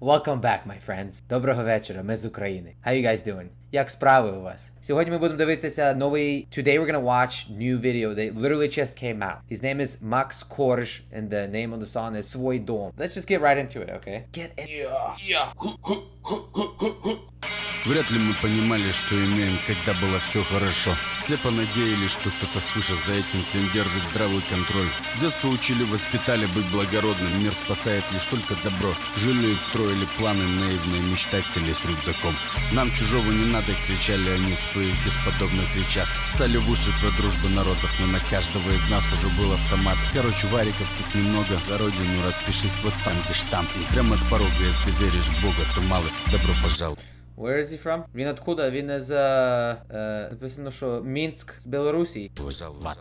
Welcome back, my friends. Доброго вечора, ми з України. How you guys doing? Як справи у вас? Сьогодні ми будемо дивитися новий... Today we're gonna watch new video that literally just came out. His name is Max Korsch and the name of the song is Свой дом. Let's just get right into it, okay? Get in. Yeah. Вряд ли мы понимали, что имеем, когда было все хорошо. Слепо надеялись, что кто-то свыше за этим всем держит здравый контроль. С детства учили, воспитали быть благородным. Мир спасает лишь только добро. Жили и строили планы наивные мечтатели с рюкзаком. Нам чужого не надо, кричали они в своих бесподобных речах. Ссали в уши про дружбу народов, но на каждого из нас уже был автомат. Короче, вариков тут немного. За родину распишись вот там, где штамп. И прямо с порога, если веришь в Бога, то мало. Добро пожаловать. Where is he from? Він откуда? Він із... Е, е, написано, що Мінськ з Білорусі. Пожаловать.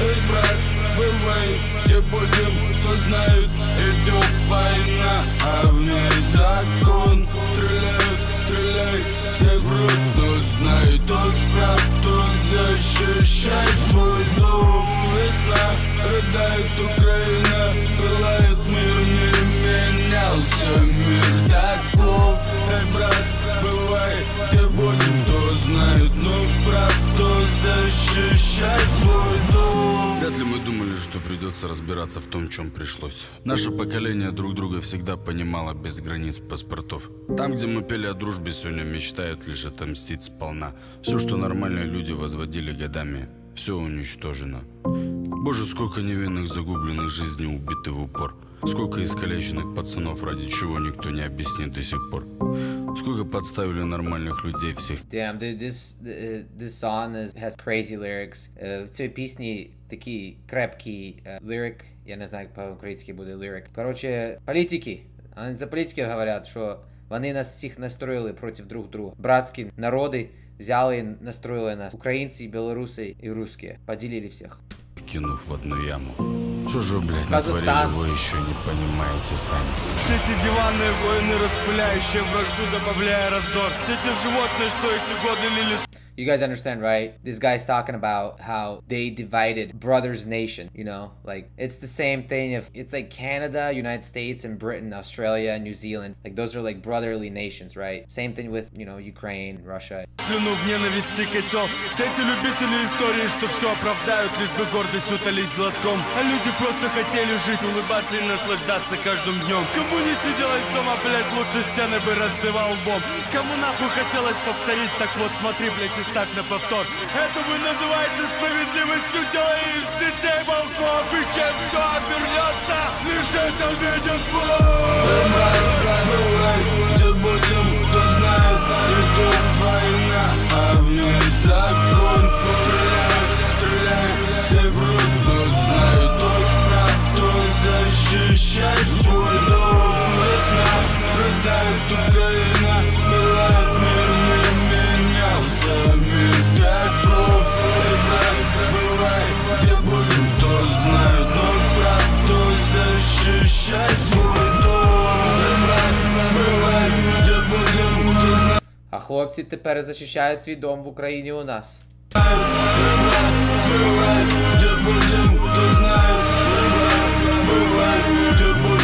Эй, брат, бывай, где будем, кто знает, идет война, а в ней закон. Стреляют, стреляй, все врут, кто знает, тот прав, кто защищает свой дом. Весна, рыдает Украина, думали, что придется разбираться в том, чем пришлось. Наше поколение друг друга всегда понимало без границ паспортов. Там, где мы пели о дружбе, сегодня мечтают лишь отомстить сполна. Все, что нормальные люди возводили годами, все уничтожено. Боже, сколько невинных загубленных жизней убиты в упор. Сколько искалеченных пацанов, ради чего никто не объяснит до сих пор. Сколько подставили нормальных людей всех Damn, dude, this uh, this song is, has crazy lyrics. Uh, в цій пісні такий крепкий uh, lyric. Я не знаю, як по-українськи буде lyric. Коротше, політики. Вони за політики говорять, що вони нас всіх настроїли проти друг друга. Братські народи взяли і настроїли нас. Українці, білоруси і русські. Поділили всіх. кинув в одну яму. Что же, вы, блядь, Казахстан. натворили, вы еще не понимаете сами. Все эти диванные войны, распыляющие вражду, добавляя раздор. Все эти животные, что эти годы лили You guys understand, right? This guy's talking about how they divided brothers nation, you know? Like it's the same thing if it's like Canada, United States and Britain, Australia, New Zealand. Like those are like brotherly nations, right? Same thing with, you know, Ukraine, Russia. слюну в ненависти котел. Все эти любители истории, что все оправдают, лишь бы гордость утолить глотком. А люди просто хотели жить, улыбаться и наслаждаться каждым днем. Кому не сиделось дома, блять, лучше стены бы разбивал лбом. Кому нахуй хотелось повторить, так вот смотри, блять, и ставь на повтор. Это вы называете справедливостью, делая из детей волков. И чем все обернется, лишь это видит Бог. А хлопці тепер захищають свій дом в Україні у нас. Бывает, где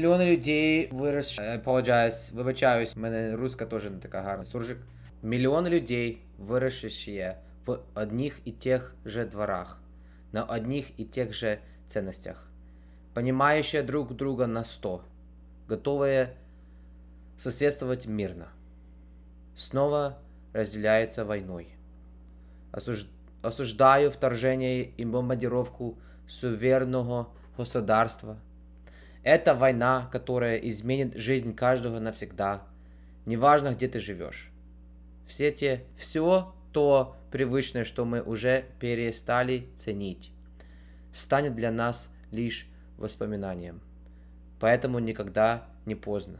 Мільйони людей вирос. I apologize, вибачаюсь, в мене руська теж не така гарна. Суржик. Мільйони людей виросшие в одних и тех же дворах, на одних и тех же ценностях, понимающие друг друга на сто, готовые соседствовать мирно, снова разделяются войной. Осуж- Осуждаю вторжение и бомбардировку суверенного государства – это война, которая изменит жизнь каждого навсегда. Неважно, где ты живешь. Все те, все то привычное, что мы уже перестали ценить, станет для нас лишь воспоминанием. Поэтому никогда не поздно.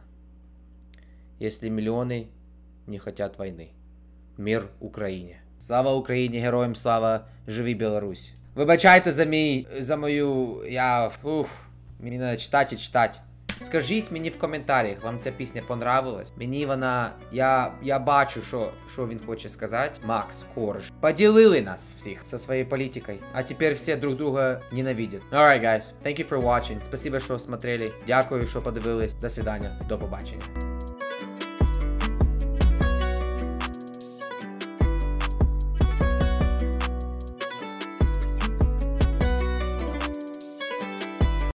Если миллионы не хотят войны. Мир Україні. Слава Україні, героям слава, живі Білорусь. Вибачайте за мій, за мою, я, уф, мені треба читати і читати. Скажіть мені в коментарях, вам ця пісня понравилась? Мені вона. Я я бачу, що що він хоче сказати. Макс Корж. Поділили нас всіх со своєю політикою. А тепер всі друг друга ненавидять. Alright, guys. Thank you for watching. Спасибо, що смотрели. Дякую, що подивились. До свидання. До побачення.